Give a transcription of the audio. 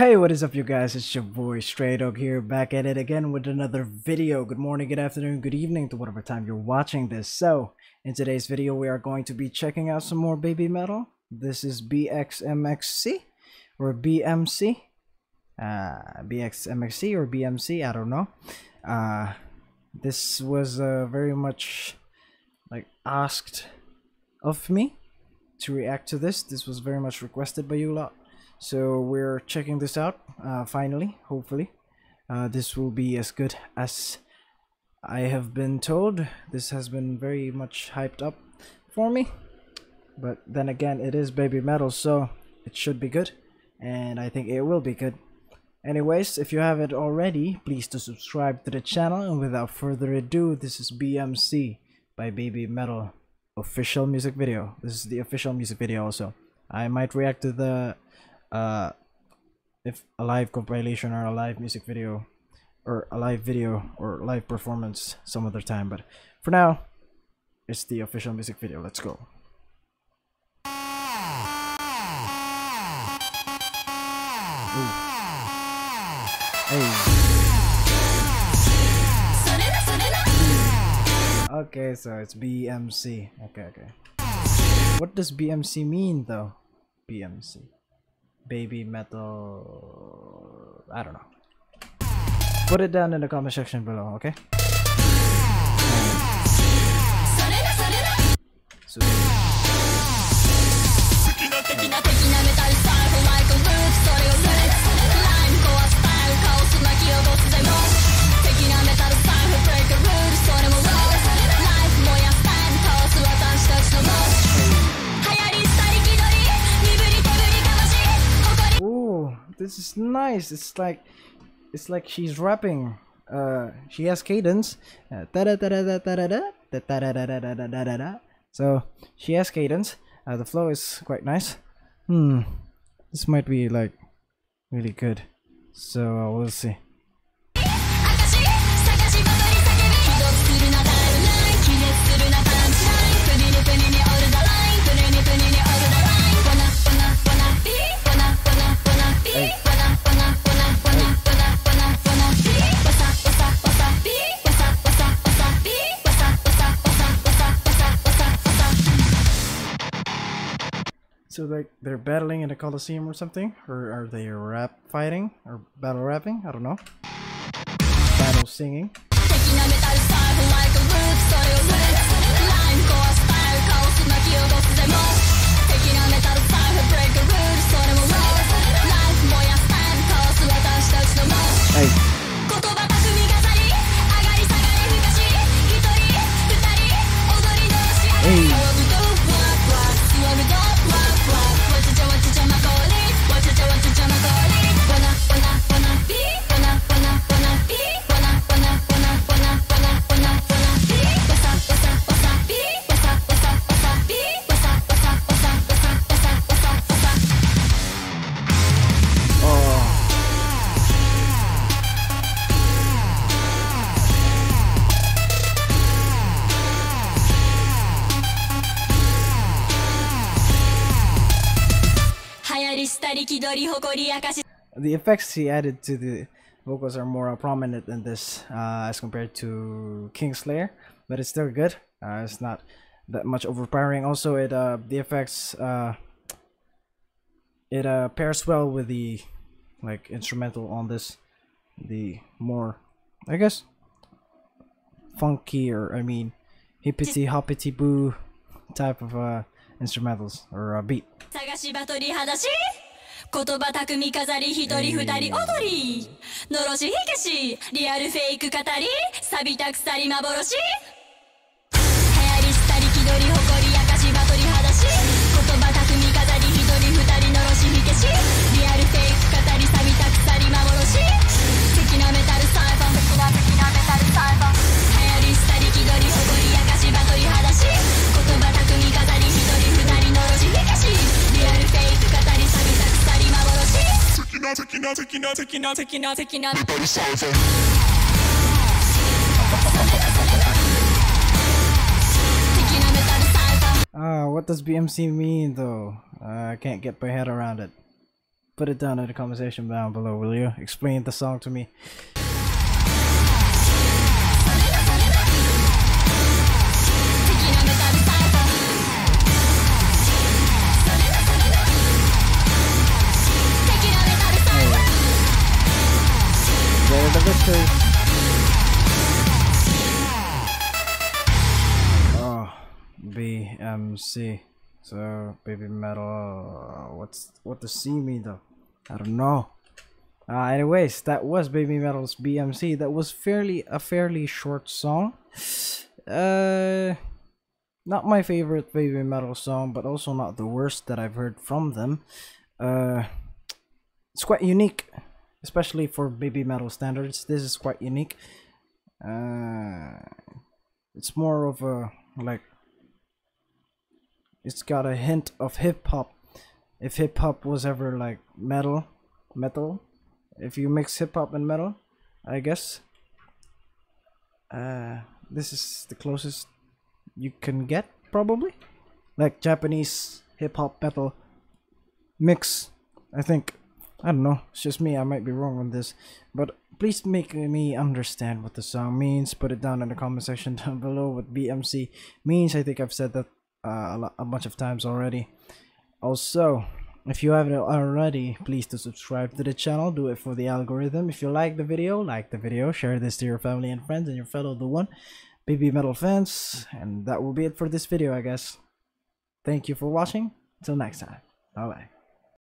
Hey, what is up you guys? It's your boy Stray Dog here, back at it again with another video. Good morning, good afternoon, good evening to whatever time you're watching this. So, in today's video we are going to be checking out some more Baby Metal. This is BXMXC, or BMC. Uh, BXMXC or BMC, I don't know. Uh, this was uh, very much like asked of me to react to this. This was very much requested by you lot. So we're checking this out uh, finally, hopefully. Uh, this will be as good as I have been told. This has been very much hyped up for me. But then again, it is baby metal, so it should be good. And I think it will be good. Anyways, if you haven't already, please to subscribe to the channel. And without further ado, this is BMC by Baby Metal official music video. This is the official music video also. I might react to the uh if a live compilation or a live music video or a live video or live performance some other time but for now it's the official music video let's go Ooh. Hey. Okay, so it's BMC. Okay, okay. What does BMC mean though? BMC baby metal i don't know. Put it down in the comment section below okay? So, this is nice. It's like it's like she's rapping. Uh, she has cadence. Uh, so she has cadence. Uh, the flow is quite nice. Hmm, this might be like really good. So uh, we'll see. Like they're battling in a coliseum or something, or are they rap fighting or battle rapping? I don't know. Battle singing. Hey. Hey. The effects he added to the vocals are more prominent in this uh, as compared to Kingslayer, but it's still good. Uh, it's not that much overpowering. Also, it uh, the effects uh, it uh, pairs well with the like instrumental on this, the more I guess funky or I mean hippity hoppity boo type of uh, instrumentals or uh, beat. 言葉巧み飾り一人二人踊り。のろし火消し。リアルフェイク語り。錆びた鎖幻 Ah, what does BMC mean though? Uh, I can't get my head around it. Put it down in the conversation down below, will you? Explain the song to me. The victors. Oh, BMC. So baby metal. uh, What's what does C mean though? I don't know. Uh, anyways, that was Baby Metal's BMC. That was fairly a fairly short song. Uh, not my favorite Baby Metal song, but also not the worst that I've heard from them. Uh, it's quite unique, especially for Baby Metal standards. This is quite unique. Uh, it's more of a like. It's got a hint of hip hop. If hip hop was ever like metal, metal, if you mix hip hop and metal, I guess. Uh, this is the closest you can get, probably. Like Japanese hip hop metal mix. I think. I don't know. It's just me. I might be wrong on this, but please make me understand what the song means. Put it down in the comment section down below what BMC means. I think I've said that uh, a, bunch of times already. Also, if you haven't already, please do subscribe to the channel. Do it for the algorithm. If you like the video, like the video. Share this to your family and friends and your fellow the one baby metal fans. And that will be it for this video, I guess. Thank you for watching. Till next time. Bye bye.